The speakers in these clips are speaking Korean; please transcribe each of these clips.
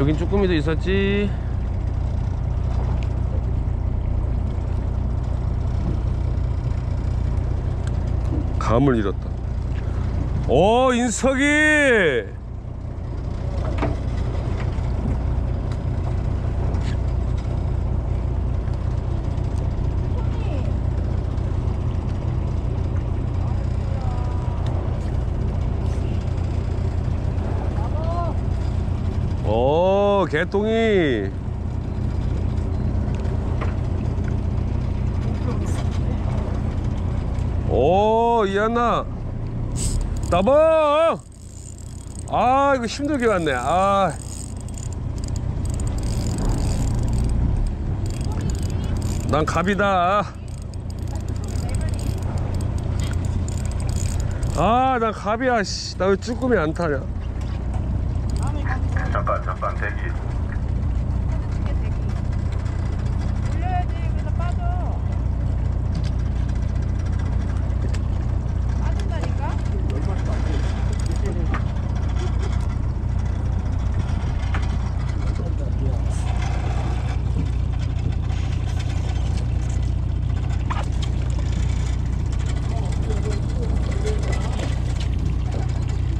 여긴 쭈꾸미도 있었지. 감을 잃었다. 오 인석이 오 개똥이. 오 이한나. 따봉 아 이거 힘들게 왔네. 아. 난 갑이다. 아난 갑이야 씨나 왜 쭈꾸미 안 타냐 잠깐 잠깐 대기 올려야지 그래서 빠져 빠진다니까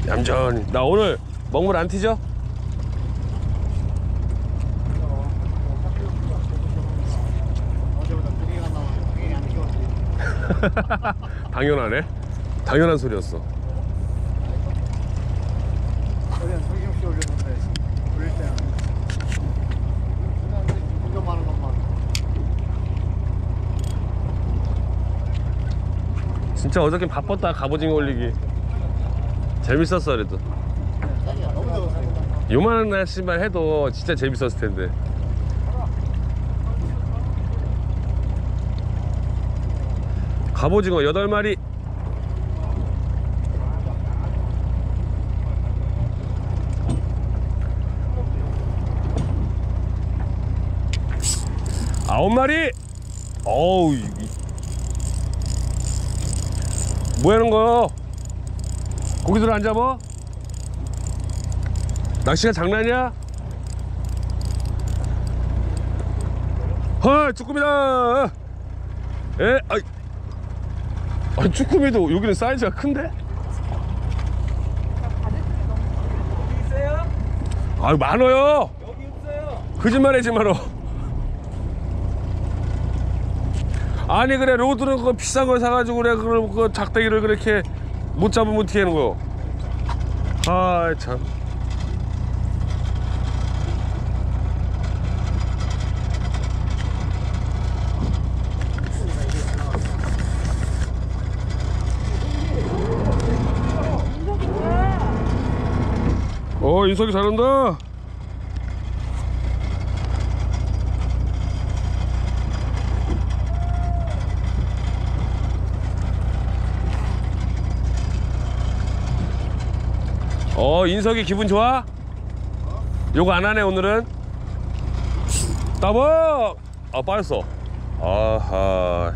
얌전히 나 오늘 먹물 안 튀죠? 당연하네. 당연한 소리였어. 진짜 어저께 바빴다 갑오징어 올리기. 재밌었어 그래도. 더웠어요. 요만한 날씨만 해도 진짜 재밌었을 텐데 갑오징어 8마리 아홉 마리 어우 이- 뭐 하는 거야 고기들 안 잡아? 낚시가 장난이야? 헐 쭈꾸미다 에? 아이 아 쭈꾸미도 여기는 사이즈가 큰데? 아유 많아요. 여기 없어요 거짓말하지 마라 아니 그래 rod는 그거 비싼 걸 사가지고 그래 그걸 그 작대기를 그렇게 못 잡으면 어떻게 하는 거요? 아참 어 인석이 잘한다. 어 인석이 기분 좋아? 요거 안 하네 오늘은. 따봉! 아 빠졌어. 아하.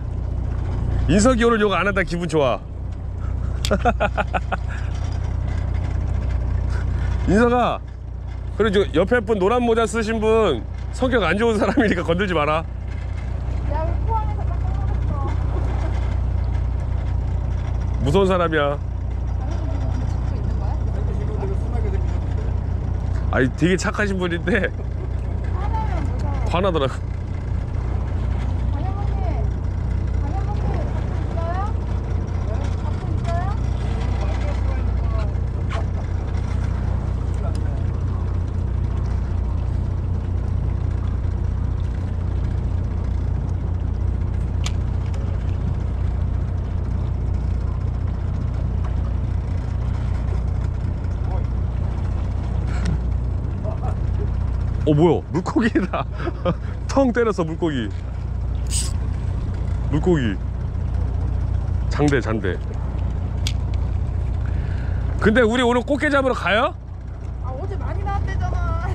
인석이 오늘 요거 안 한다 기분 좋아 인석아 그리고 저 옆에 분 노란 모자 쓰신 분 성격 안 좋은 사람이니까 건들지 마라. 야 우리 포항에서 깜짝 놀랐어 무서운 사람이야. 찍고 있는 거야? 아니 되게 착하신 분인데 화나면 무서워. 화나더라 강현범님 강현범님 갖고 있어요? 갖고 있어요? 어 뭐야? 물고기다. 텅 때렸어 물고기. 물고기. 장대 장대. 근데 우리 오늘 꽃게 잡으러 가요? 아 어제 많이 나왔대잖아.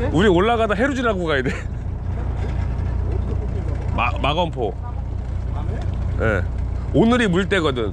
우리 올라가다 해루질하고 가야 돼. 마, 마건포? 예. 오늘이 물때거든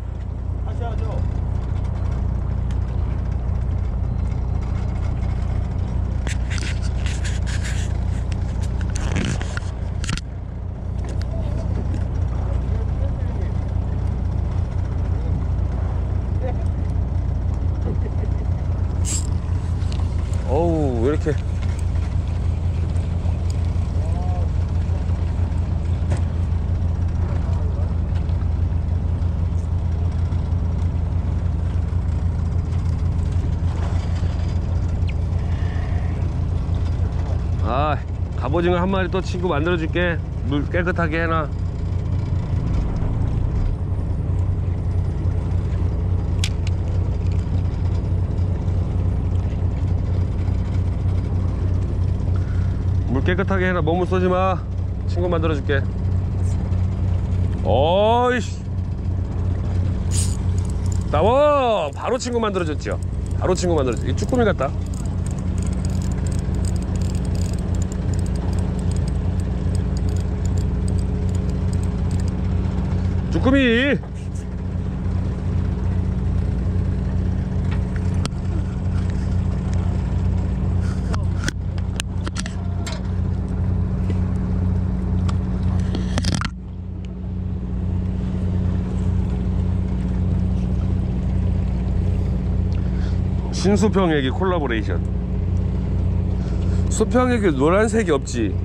갑오징어 한 마리 또 친구 만들어줄게. 물 깨끗하게 해놔. 물 깨끗하게 해놔. 몸을 쏘지 마. 친구 만들어줄게. 어이씨. 나와! 바로 친구 만들어줬죠 바로 친구 만들어줬죠 이 쭈꾸미 같다 쭈꾸미 신수평액이 콜라보레이션. 수평액이 노란색이 없지.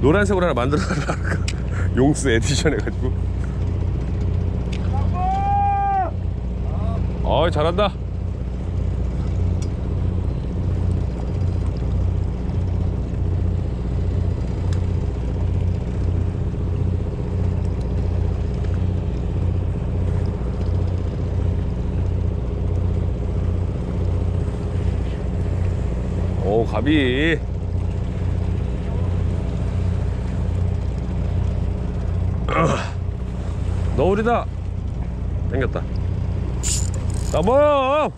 노란색으로 하나 만들어 달라니까 용스 에디션 해가지고 어이 잘한다. 오 가비 너울이다. 땡겼다 나봐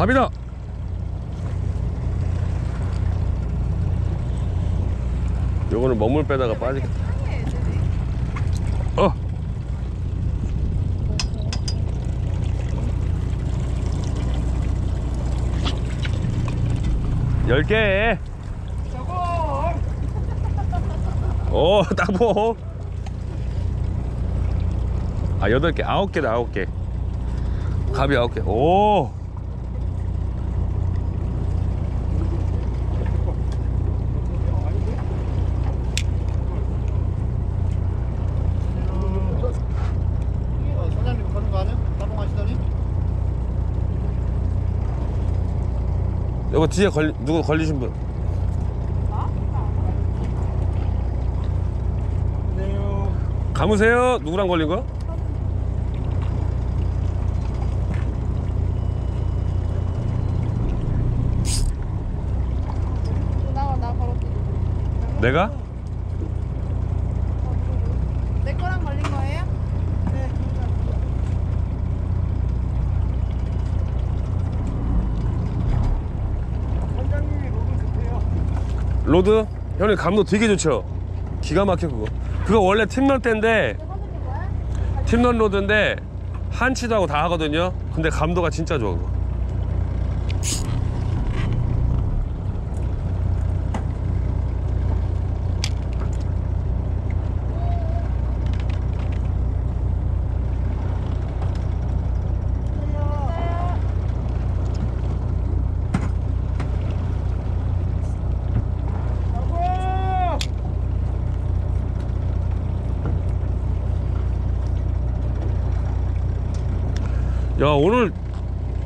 갑이다. 요거는 먹물 빼다가 빠지겠다 10개. 오 따보 아 8개. 9개다 9개. 갑이 9개. 오. 이거 뒤에 걸리, 누구 걸리신 분? 감으세요? 누구랑 걸린 거야? 나와 나 걸었지. 내가? 내 거랑 걸린 거예요? 네. 원장님이 rod 급해요. rod? 형님 감도 되게 좋죠? 기가 막혀 그거 그거 원래 tip run 대인데? tip run rod인데 한치도 하고 다 하거든요 근데 감도가 진짜 좋아 그거 야 오늘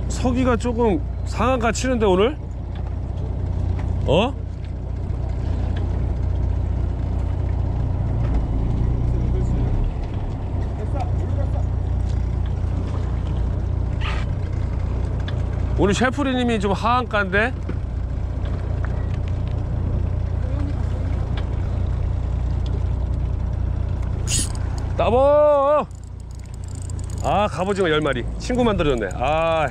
서기가 조금 상한가 치는데 오늘? 어? 오늘 셰프리님이 좀 하한가인데? 따보! 아 갑오징어 10마리 친구 만들어줬네 아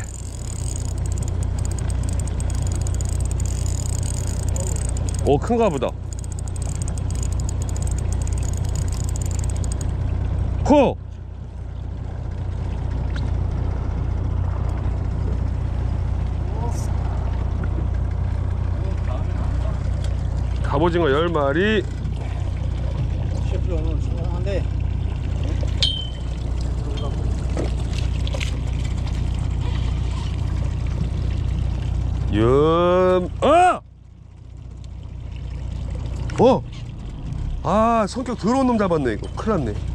오, 큰가 보다. 코! 갑오징어 10마리 염, 어! 어! 아, 성격 더러운 놈 잡았네, 이거. 큰일 났네.